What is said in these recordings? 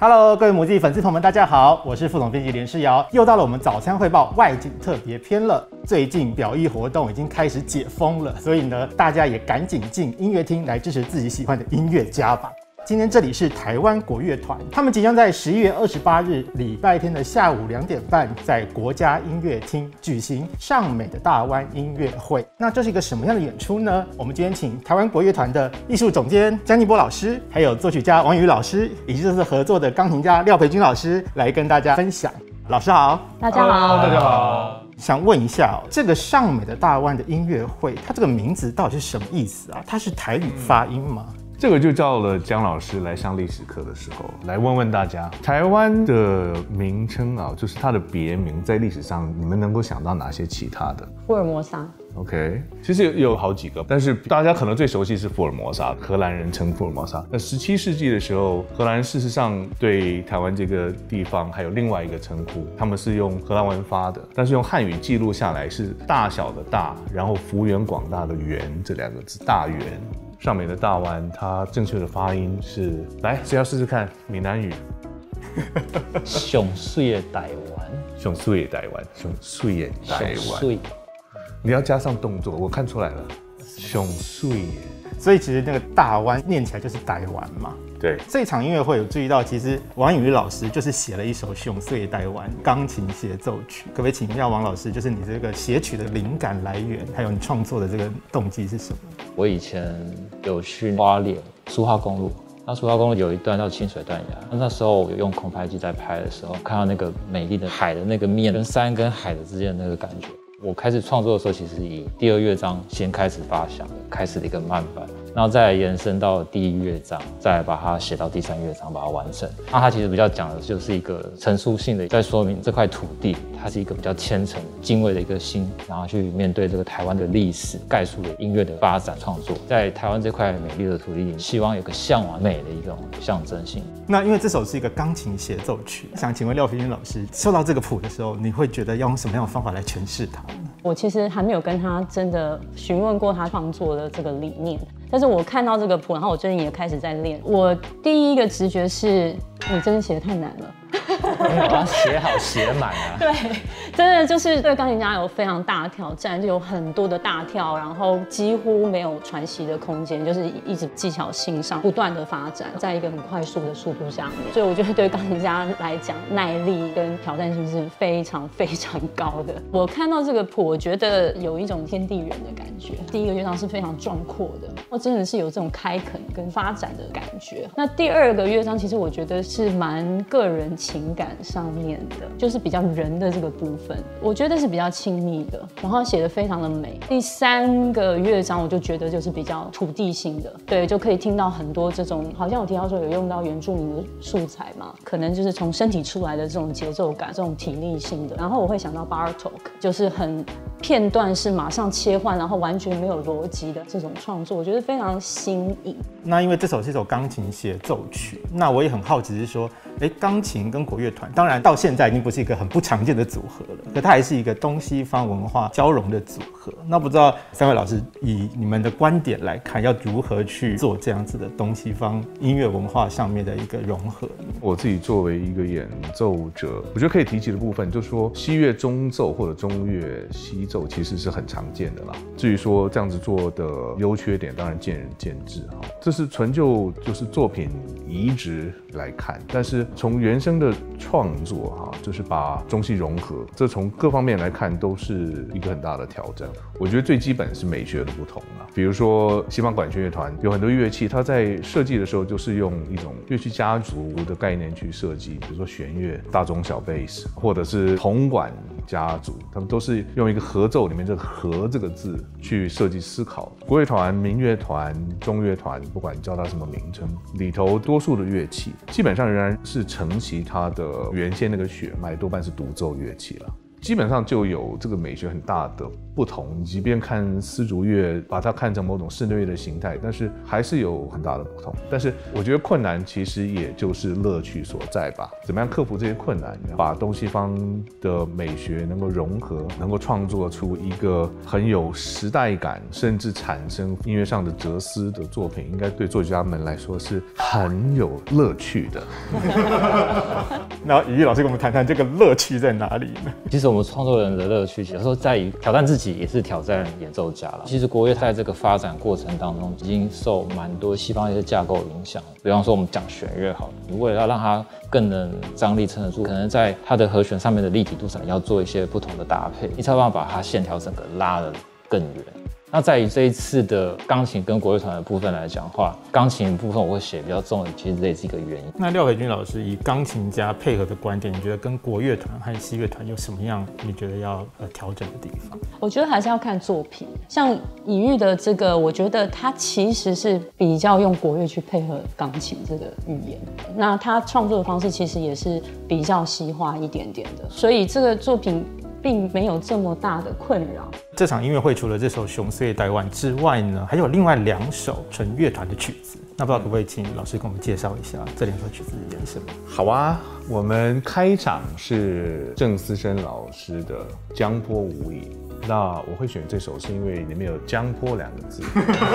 Hello，各位母鸡粉丝朋友们，大家好，我是副总编辑连诗瑶，又到了我们早餐汇报外景特别篇了。最近表艺活动已经开始解封了，所以呢，大家也赶紧进音乐厅来支持自己喜欢的音乐家吧。今天这里是台湾国乐团，他们即将在十一月二十八日礼拜天的下午两点半，在国家音乐厅举行上美的大湾音乐会。那这是一个什么样的演出呢？我们今天请台湾国乐团的艺术总监江尼波老师，还有作曲家王宇老师，以及这次合作的钢琴家廖培军老师来跟大家分享。老师好，大家好，大家好。想问一下哦，这个上美的大湾的音乐会，它这个名字到底是什么意思啊？它是台语发音吗？这个就叫了姜老师来上历史课的时候，来问问大家，台湾的名称啊，就是它的别名，在历史上你们能够想到哪些其他的？福尔摩沙。OK，其实有有好几个，但是大家可能最熟悉是福尔摩沙，荷兰人称福尔摩沙。那十七世纪的时候，荷兰事实上对台湾这个地方还有另外一个称呼，他们是用荷兰文发的，但是用汉语记录下来是大小的大，然后幅员广大的员这两个字，大员。上面的大丸，它正确的发音是，来，谁要试试看闽南语？上水的台湾，熊碎台湾，熊碎台湾，上水。你要加上动作，我看出来了，熊碎。所以其实那个大湾念起来就是台湾嘛。对，这场音乐会有注意到，其实王宇老师就是写了一首《熊碎台湾》钢琴协奏曲，可不可以请教王老师，就是你这个写曲的灵感来源，还有你创作的这个动机是什么？我以前有去花莲苏花公路，那苏花公路有一段叫清水断崖，那那时候我用空拍机在拍的时候，看到那个美丽的海的那个面跟山跟海的之间的那个感觉。我开始创作的时候，其实以第二乐章先开始发想，开始了一个慢板，然后再延伸到第一乐章，再把它写到第三乐章，把它完成。那它其实比较讲的就是一个陈述性的，在说明这块土地，它是一个比较虔诚、敬畏的一个心，然后去面对这个台湾的历史，概述了音乐的发展创作，在台湾这块美丽的土地里，希望有个向往美的一种象征性。那因为这首是一个钢琴协奏曲，想请问廖培军老师，收到这个谱的时候，你会觉得要用什么样的方法来诠释它？我其实还没有跟他真的询问过他创作的这个理念，但是我看到这个谱，然后我最近也开始在练。我第一个直觉是，你真的写的太难了。把它写好写满啊！对，真的就是对钢琴家有非常大的挑战，就有很多的大跳，然后几乎没有喘息的空间，就是一直技巧性上不断的发展，在一个很快速的速度下面，所以我觉得对钢琴家来讲，耐力跟挑战性是非常非常高的。我看到这个谱，我觉得有一种天地人的感觉。第一个乐章是非常壮阔的，我真的是有这种开垦跟发展的感觉。那第二个乐章，其实我觉得是蛮个人情感上面的，就是比较人的这个部分，我觉得是比较亲密的，然后写的非常的美。第三个乐章，我就觉得就是比较土地性的，对，就可以听到很多这种，好像我提到说有用到原住民的素材嘛，可能就是从身体出来的这种节奏感，这种体力性的。然后我会想到 Bartok，就是很片段是马上切换，然后完全没有逻辑的这种创作，我觉得非常新颖。那因为这首是一首钢琴协奏曲，那我也很好奇是说，哎，钢琴跟国乐团，当然到现在已经不是一个很不常见的组合了，可它还是一个东西方文化交融的组合。那不知道三位老师以你们的观点来看，要如何去做这样子的东西方音乐文化上面的一个融合？我自己作为一个演奏者，我觉得可以提及的部分，就是说西乐中奏或者中乐西奏其实是很常见的啦。至于说这样子做的优缺点，当然见仁见智哈。这是纯就就是作品移植来看，但是从原生的创作哈，就是把中西融合，这从各方面来看都是一个很大的挑战。我觉得最基本是美学的不同啊，比如说西方管弦乐团有很多乐器，它在设计的时候就是用一种乐器家族的概念去设计，比如说弦乐、大中小贝斯，或者是铜管家族，他们都是用一个合奏里面这个“合”这个字去设计思考。国乐团、民乐团、中乐团，不管叫它什么名称，里头多数的乐器基本上仍然是承袭它的原先那个血脉，多半是独奏乐器了。基本上就有这个美学很大的不同。你即便看丝竹乐，把它看成某种室内乐的形态，但是还是有很大的不同。但是我觉得困难其实也就是乐趣所在吧。怎么样克服这些困难，把东西方的美学能够融合，能够创作出一个很有时代感，甚至产生音乐上的哲思的作品，应该对作曲家们来说是很有乐趣的。那雨玉老师跟我们谈谈这个乐趣在哪里呢？其实我们创作人的乐趣，有时候在于挑战自己，也是挑战演奏家了。其实国乐在这个发展过程当中，已经受蛮多西方一些架构影响。比方说，我们讲弦乐好了，你为了要让它更能张力撑得住，可能在它的和弦上面的立体度上，要做一些不同的搭配，你才有办法把它线条整个拉得更远。那在于这一次的钢琴跟国乐团的部分来讲的话，钢琴部分我会写比较重的，其实这也是一个原因。那廖培君老师以钢琴家配合的观点，你觉得跟国乐团和西乐团有什么样你觉得要呃调整的地方？我觉得还是要看作品，像以玉的这个，我觉得他其实是比较用国乐去配合钢琴这个语言，那他创作的方式其实也是比较西化一点点的，所以这个作品。并没有这么大的困扰。这场音乐会除了这首《熊岁台湾》之外呢，还有另外两首纯乐团的曲子。那不知道可不可以请老师给我们介绍一下这两首曲子演什么？好啊，我们开场是郑思生老师的《江波无影》。那我会选这首，是因为里面有“江波”两个字。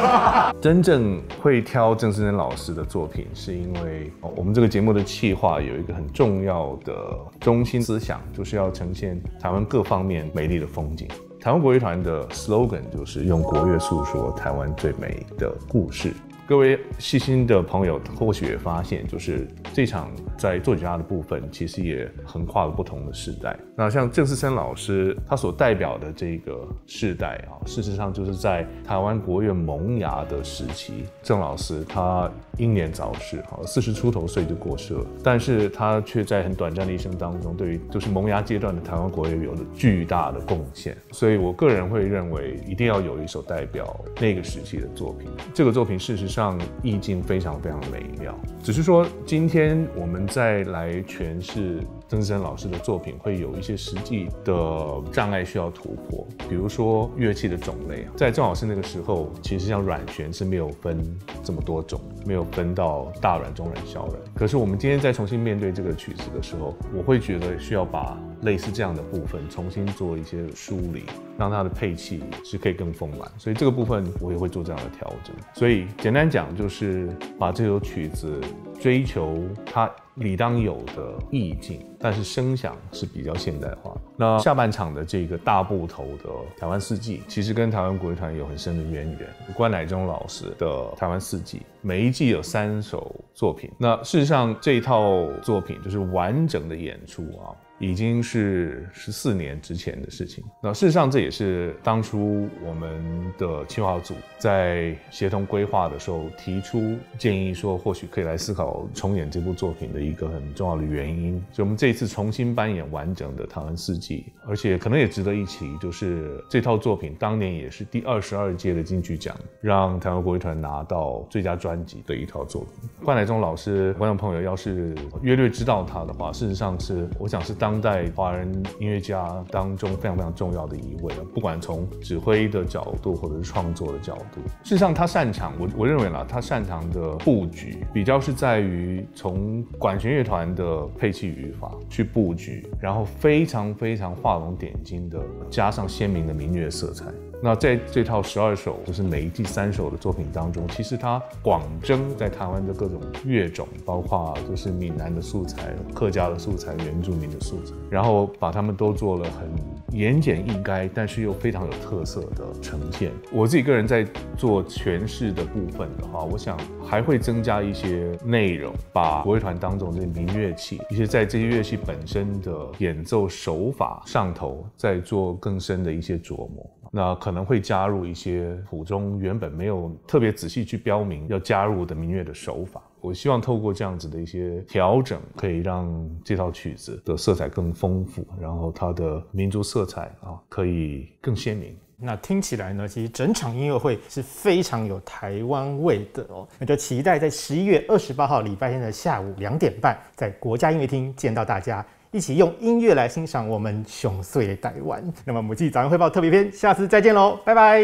真正会挑郑思生老师的作品，是因为我们这个节目的企划有一个很重要的中心思想，就是要呈现台湾各方面美丽的风景。台湾国乐团的 slogan 就是用国乐诉说台湾最美的故事。各位细心的朋友或许也发现，就是这场在作曲家的部分，其实也横跨了不同的时代。那像郑思生老师，他所代表的这个世代啊，事实上就是在台湾国乐萌芽的时期。郑老师他英年早逝，哈，四十出头岁就过世了，但是他却在很短暂的一生当中，对于就是萌芽阶段的台湾国乐有了巨大的贡献。所以我个人会认为，一定要有一首代表那个时期的作品。这个作品事实上上。意境非常非常美妙，只是说今天我们再来诠释曾志生老师的作品，会有一些实际的障碍需要突破。比如说乐器的种类，在郑老师那个时候，其实像软弦是没有分这么多种，没有分到大软、中软、小软。可是我们今天再重新面对这个曲子的时候，我会觉得需要把类似这样的部分重新做一些梳理。让它的配器是可以更丰满，所以这个部分我也会做这样的调整。所以简单讲，就是把这首曲子追求它理当有的意境，但是声响是比较现代化。那下半场的这个大部头的《台湾四季》，其实跟台湾国乐团有很深的渊源。关乃忠老师的《台湾四季》，每一季有三首作品。那事实上这一套作品就是完整的演出啊。已经是十四年之前的事情。那事实上，这也是当初我们的企划组在协同规划的时候提出建议，说或许可以来思考重演这部作品的一个很重要的原因。所以，我们这一次重新扮演完整的《台湾四季》，而且可能也值得一提，就是这套作品当年也是第二十二届的金曲奖，让台湾国乐团拿到最佳专辑的一套作品。关乃忠老师，观众朋友要是约略知道他的话，事实上是我想是。当代华人音乐家当中非常非常重要的一位了，不管从指挥的角度或者是创作的角度，事实上他擅长，我我认为啦，他擅长的布局比较是在于从管弦乐团的配器语法去布局，然后非常非常画龙点睛的加上鲜明的民乐色彩。那在这套十二首，就是每一第三首的作品当中，其实它广征在台湾的各种乐种，包括就是闽南的素材、客家的素材、原住民的素材，然后把他们都做了很言简意赅，但是又非常有特色的呈现。我自己个人在做诠释的部分的话，我想还会增加一些内容，把国乐团当中的民乐器，一些在这些乐器本身的演奏手法上头，再做更深的一些琢磨。那可能会加入一些谱中原本没有特别仔细去标明要加入的民乐的手法。我希望透过这样子的一些调整，可以让这套曲子的色彩更丰富，然后它的民族色彩啊可以更鲜明。那听起来呢，其实整场音乐会是非常有台湾味的哦。那就期待在十一月二十八号礼拜天的下午两点半，在国家音乐厅见到大家。一起用音乐来欣赏我们雄穗的台湾。那么母鸡早上汇报特别篇，下次再见喽，拜拜。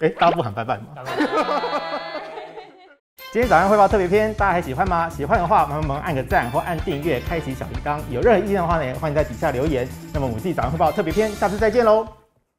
哎，大家不喊拜拜吗？今天早上汇报特别篇，大家还喜欢吗？喜欢的话，麻烦按个赞或按订阅，开启小铃铛。有任何意见的话呢，欢迎在底下留言。那么母鸡早上汇报特别篇，下次再见喽。